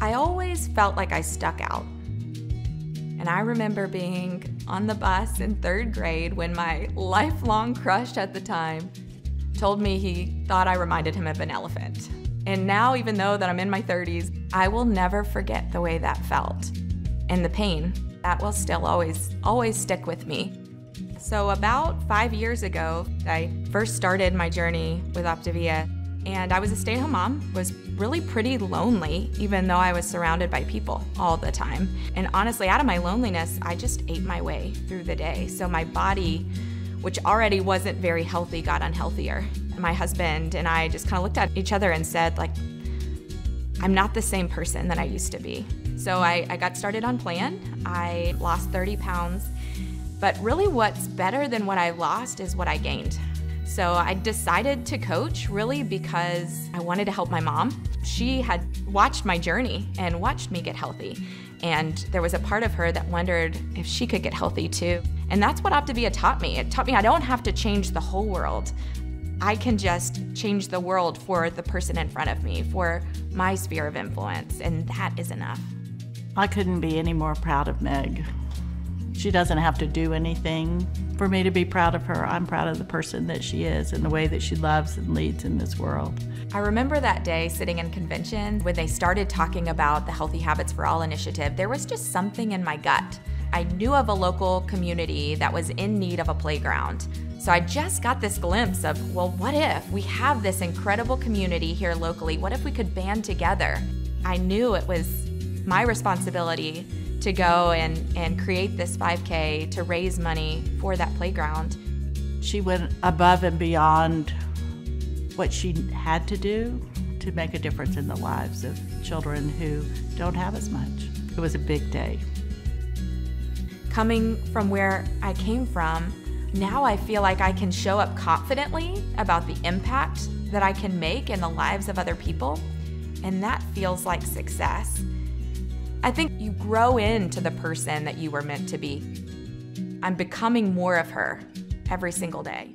I always felt like I stuck out. And I remember being on the bus in third grade when my lifelong crush at the time told me he thought I reminded him of an elephant. And now, even though that I'm in my 30s, I will never forget the way that felt. And the pain, that will still always, always stick with me. So about five years ago, I first started my journey with Optavia and I was a stay-at-home mom, was really pretty lonely, even though I was surrounded by people all the time. And honestly, out of my loneliness, I just ate my way through the day. So my body, which already wasn't very healthy, got unhealthier. My husband and I just kind of looked at each other and said, like, I'm not the same person that I used to be. So I, I got started on plan. I lost 30 pounds. But really, what's better than what I lost is what I gained. So I decided to coach really because I wanted to help my mom. She had watched my journey and watched me get healthy. And there was a part of her that wondered if she could get healthy too. And that's what Optavia taught me. It taught me I don't have to change the whole world. I can just change the world for the person in front of me, for my sphere of influence, and that is enough. I couldn't be any more proud of Meg. She doesn't have to do anything for me to be proud of her. I'm proud of the person that she is and the way that she loves and leads in this world. I remember that day sitting in convention when they started talking about the Healthy Habits for All initiative. There was just something in my gut. I knew of a local community that was in need of a playground. So I just got this glimpse of, well, what if we have this incredible community here locally? What if we could band together? I knew it was my responsibility to go and, and create this 5K to raise money for that playground. She went above and beyond what she had to do to make a difference in the lives of children who don't have as much. It was a big day. Coming from where I came from, now I feel like I can show up confidently about the impact that I can make in the lives of other people, and that feels like success. I think you grow into the person that you were meant to be. I'm becoming more of her every single day.